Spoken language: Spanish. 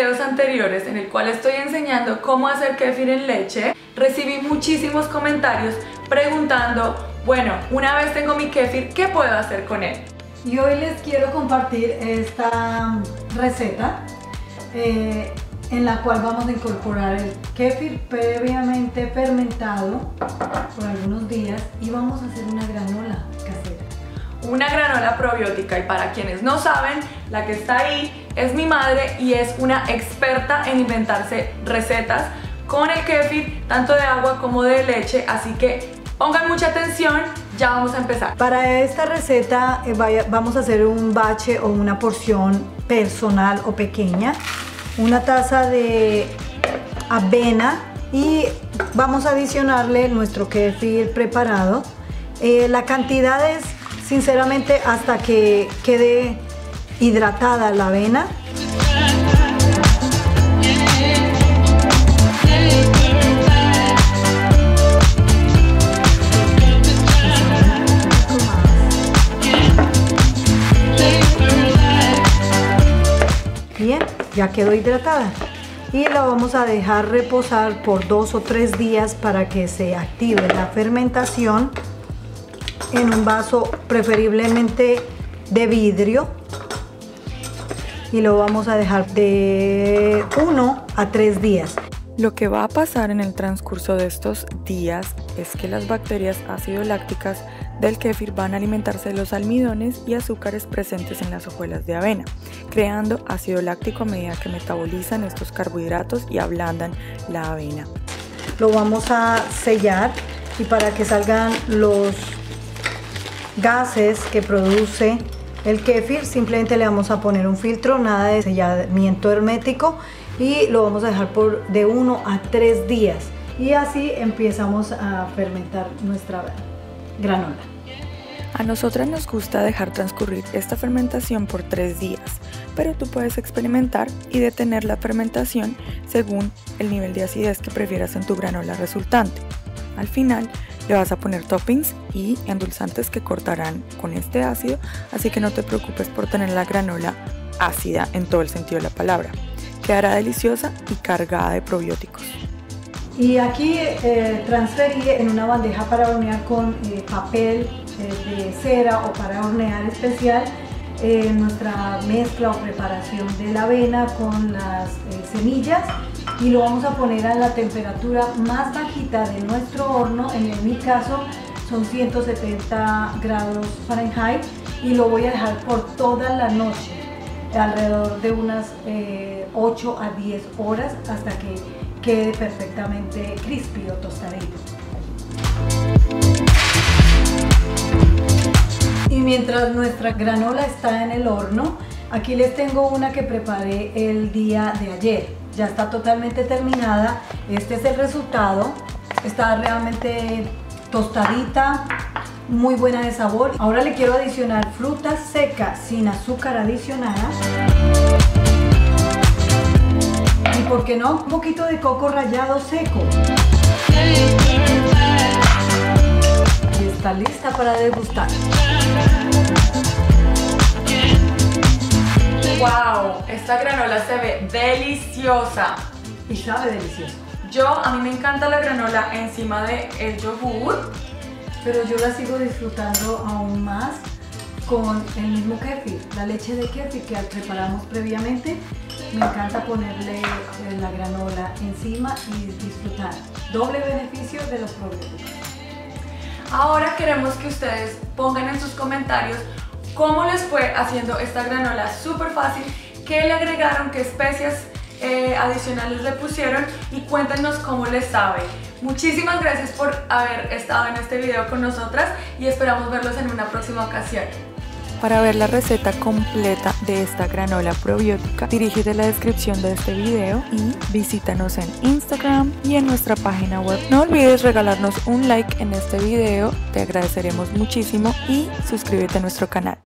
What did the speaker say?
videos anteriores en el cual estoy enseñando cómo hacer kefir en leche, recibí muchísimos comentarios preguntando, bueno, una vez tengo mi kefir, ¿qué puedo hacer con él? Y hoy les quiero compartir esta receta eh, en la cual vamos a incorporar el kefir previamente fermentado por algunos días y vamos a hacer una granola casera. Una probiótica y para quienes no saben, la que está ahí es mi madre y es una experta en inventarse recetas con el kefir, tanto de agua como de leche, así que pongan mucha atención, ya vamos a empezar. Para esta receta eh, vamos a hacer un bache o una porción personal o pequeña una taza de avena y vamos a adicionarle nuestro kefir preparado. Eh, la cantidad es sinceramente hasta que quede hidratada la avena. Bien, ya quedó hidratada y la vamos a dejar reposar por dos o tres días para que se active la fermentación en un vaso preferiblemente de vidrio y lo vamos a dejar de uno a tres días. Lo que va a pasar en el transcurso de estos días es que las bacterias ácido lácticas del kéfir van a alimentarse de los almidones y azúcares presentes en las hojuelas de avena, creando ácido láctico a medida que metabolizan estos carbohidratos y ablandan la avena. Lo vamos a sellar y para que salgan los gases que produce el kéfir simplemente le vamos a poner un filtro, nada de sellamiento hermético y lo vamos a dejar por de 1 a 3 días y así empezamos a fermentar nuestra granola. A nosotras nos gusta dejar transcurrir esta fermentación por 3 días, pero tú puedes experimentar y detener la fermentación según el nivel de acidez que prefieras en tu granola resultante. Al final le vas a poner toppings y endulzantes que cortarán con este ácido, así que no te preocupes por tener la granola ácida en todo el sentido de la palabra. Quedará deliciosa y cargada de probióticos. Y aquí eh, transferí en una bandeja para hornear con eh, papel eh, de cera o para hornear especial nuestra mezcla o preparación de la avena con las semillas y lo vamos a poner a la temperatura más bajita de nuestro horno, en mi caso son 170 grados Fahrenheit y lo voy a dejar por toda la noche, alrededor de unas 8 a 10 horas hasta que quede perfectamente crispy o tostadito. Y mientras nuestra granola está en el horno, aquí les tengo una que preparé el día de ayer. Ya está totalmente terminada. Este es el resultado. Está realmente tostadita, muy buena de sabor. Ahora le quiero adicionar fruta seca sin azúcar adicionada. Y por qué no, un poquito de coco rallado seco. Y está lista para degustar. ¡Wow! Esta granola se ve deliciosa. Y sabe delicioso. Yo, a mí me encanta la granola encima de el yogur. Pero yo la sigo disfrutando aún más con el mismo kefir, la leche de kefir que preparamos previamente. Me encanta ponerle eh, la granola encima y disfrutar. Doble beneficio de los probióticos. Ahora queremos que ustedes pongan en sus comentarios cómo les fue haciendo esta granola súper fácil, qué le agregaron, qué especias eh, adicionales le pusieron y cuéntenos cómo les sabe. Muchísimas gracias por haber estado en este video con nosotras y esperamos verlos en una próxima ocasión. Para ver la receta completa de esta granola probiótica, dirígete a la descripción de este video y visítanos en Instagram y en nuestra página web. No olvides regalarnos un like en este video, te agradeceremos muchísimo y suscríbete a nuestro canal.